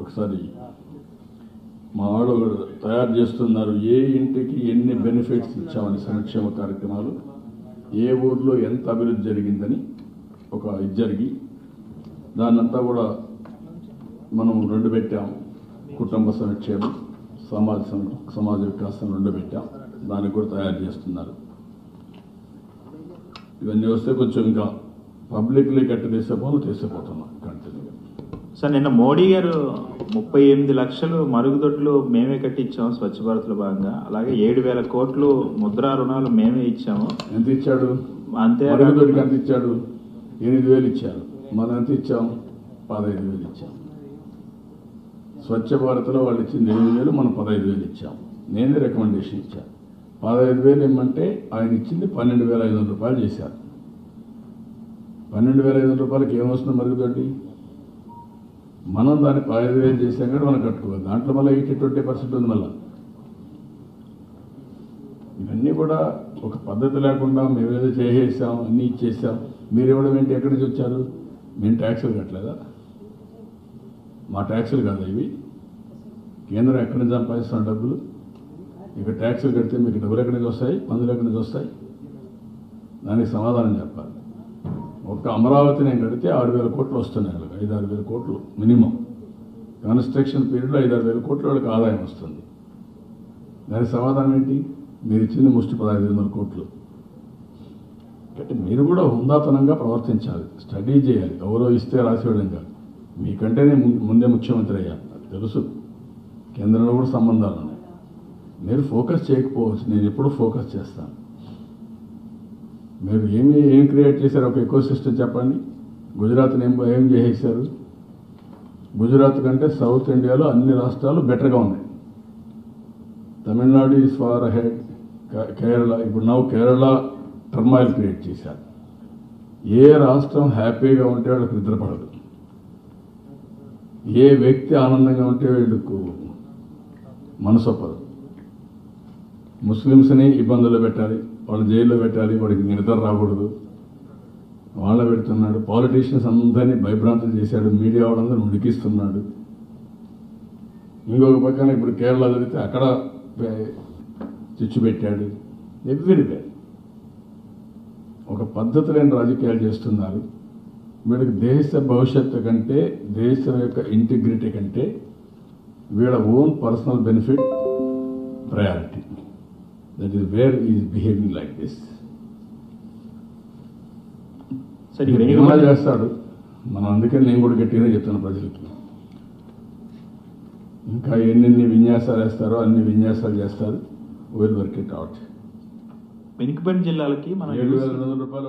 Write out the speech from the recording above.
ఒకసారి మా వాళ్ళు తయారు చేస్తున్నారు ఏ ఇంటికి ఎన్ని బెనిఫిట్స్ ఇచ్చామని సంక్షేమ కార్యక్రమాలు ఏ ఊర్లో ఎంత అభివృద్ధి జరిగిందని ఒక ఇది జరిగి దాన్నంతా కూడా మనం రెండు పెట్టాం. కుటుంబ సంక్షేమం సమాజ సం- సమాజ వికాసం రెండు పెట్టాం. దాన్ని కూడా తయారు చేస్తున్నారు. ఇవన్నీ వస్తే కొంచెం ఇంకా పబ్లిక్లీ కట్టి తీసేపోను తీసేపోతున్నాం కంటిన్యూగా సార్ నిన్న మోడీ గారు ముప్పై ఎనిమిది లక్షలు మరుగుదొడ్లు మేమే కట్టించాము స్వచ్ఛ భారత్లో భాగంగా. అలాగే ఏడు వేల కోట్లు ముద్రా రుణాలు మేమే ఇచ్చాము. ఎంత ఇచ్చాడు? అంతే మరుగుదొడ్డికి ఎంత ఇచ్చాడు? ఎనిమిది వేలు ఇచ్చారు. మనం ఎంత ఇచ్చాం పదహైదు వేలు ఇచ్చాం. స్వచ్ఛ భారత్లో వాళ్ళు ఇచ్చింది ఎనిమిది వేలు మనం పదహైదు వేలు ఇచ్చాం నేనే రికమెండేషన్ ఇచ్చాను పదహైదు వేలు ఇమ్మంటే ఆయన ఇచ్చింది పన్నెండు వేల ఐదు వందల రూపాయలు చేశారు. పన్నెండు వేల ఐదు వందల రూపాయలకి ఏమొస్తుంది మరుగుదొడ్డి? మనం దాన్ని పదహైదు వేలు చేసాం కూడా మనం కట్టుకోవాలి. దాంట్లో మళ్ళీ ఎయిటీ ట్వంటీ పర్సెంట్ ఉంది మళ్ళీ. ఇవన్నీ కూడా ఒక పద్ధతి లేకుండా మేమేదో చేసేసాం అన్నీ ఇచ్చేసాం. మీరు ఇవ్వడం ఏంటి? ఎక్కడి నుంచి వచ్చారు? మేము ట్యాక్సులు కట్టలేదా? మా ట్యాక్సులు కాదా ఇవి? కేంద్రం ఎక్కడి నుంచి సంపాదిస్తున్న డబ్బులు? ఇక ట్యాక్సులు కడితే మీకు డబ్బులు ఎక్కడి నుంచి వస్తాయి? పందులు ఎక్కడి నుంచి వస్తాయి? దానికి సమాధానం చెప్పాలి. ఒక్క అమరావతి నేను కడితే ఆరు వేల కోట్లు వస్తున్నాయి వాళ్ళకి. ఐదు ఆరు వేల కోట్లు మినిమం. కన్స్ట్రక్షన్ పీరియడ్లో ఐదు ఆరు వేల కోట్లు వాళ్ళకి ఆదాయం వస్తుంది. దానికి సమాధానం ఏంటి? మీరు ఇచ్చింది ముష్టి పదహైదు వందల కోట్లు. అంటే మీరు కూడా హుందాతనంగా ప్రవర్తించాలి. స్టడీ చేయాలి. ఎవరో ఇస్తే రాసేయడం కాదు. మీకంటే ముందే ముఖ్యమంత్రి అయ్యా. నాకు తెలుసు. కేంద్రంలో కూడా సంబంధాలు ఉన్నాయి. మీరు ఫోకస్ చేయకపోవచ్చు. నేను ఎప్పుడు ఫోకస్ చేస్తాను. మీరు ఏమి ఏం క్రియేట్ చేశారు? ఒక ఎకో సిస్టమ్ చెప్పండి. గుజరాత్ని ఏం ఏం చేసేసారు గుజరాత్ కంటే సౌత్ ఇండియాలో అన్ని రాష్ట్రాలు బెటర్గా ఉన్నాయి. Tamil Nadu is far head Kerala ఇప్పుడు నవ్వు కేరళ టర్మాయిల్ క్రియేట్ చేశారు. ఏ రాష్ట్రం హ్యాపీగా ఉంటే వాళ్ళకి నిద్రపడదు. ఏ వ్యక్తి ఆనందంగా ఉంటే వీళ్ళకు మనసొప్పదు. ముస్లిమ్స్ని ఇబ్బందులు పెట్టాలి వాళ్ళు జైల్లో పెట్టాలి వాడికి నిద్ర రాకూడదు. వాళ్ళ పెడుతున్నాడు పాలిటీషియన్స్ అందరినీ భయభ్రాంతం చేశాడు మీడియా వాళ్ళందరూ ఉడికిస్తున్నాడు ఇంకొక పక్కన ఇప్పుడు కేరళ జరిగితే అక్కడ చిచ్చు పెట్టాడు. ఎవ్రీవే ఒక పద్ధతి లేని రాజకీయాలు చేస్తున్నారు. వీళ్ళకి దేశ భవిష్యత్తు కంటే దేశం యొక్క ఇంటిగ్రిటీ కంటే వీళ్ళ own personal benefit priority that is where is behaving like this ఏమైనా చేస్తాడు? మనం అందుకని నేను కూడా గట్టిగానే చెప్తాను ప్రజలకి. ఇంకా ఎన్నెన్ని విన్యాసాలు వేస్తారో అన్ని విన్యాసాలు చేస్తారు. విల్ వర్క్ ఇట్ అవుట్ వెనుకబడి జిల్లాలకి మనం ఏడు వేల వందల రూపాయలు